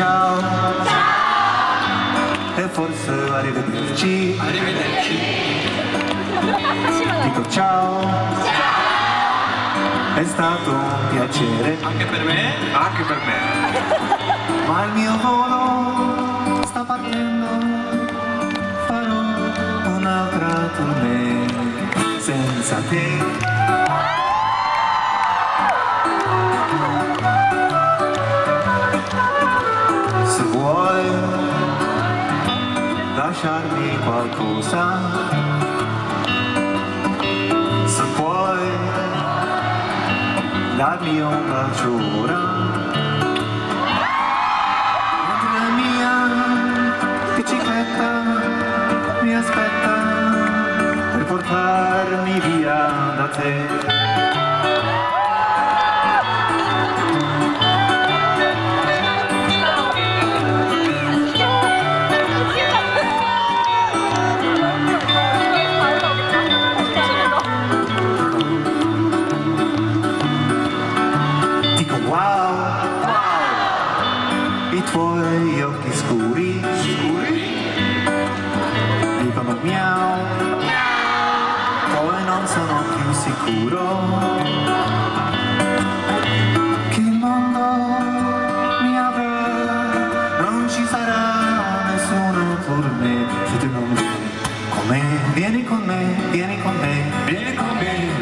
ciao. E forse arrivederci. Arrivederci. Dico ciao. È stato un piacere, Anche per me? Anche per me. ma il mio volo sta partendo. Farò un'altra tournée senza te. Lasciarmi qualcosa, se puoi darmi un bacio ora, la mia bicicletta mi aspetta per portarmi via da te. Wow, wow, i tuoi occhi scuri, scuri, mi fanno miau, miau, poi non sono più sicuro. vieni con me, vieni con me, vieni con me.